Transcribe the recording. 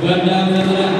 di lapangan Ganda Putra